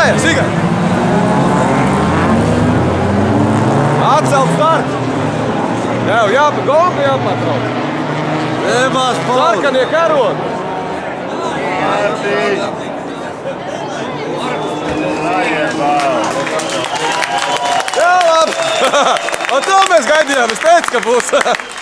galē, siga! Atcelt startu! Tev jāpa gomba jāpatrauc! Nemās palūd! Sarkanie karot! Mārtiņ! Jā, labi! Un to mēs gaidījām, es teicu, ka būs...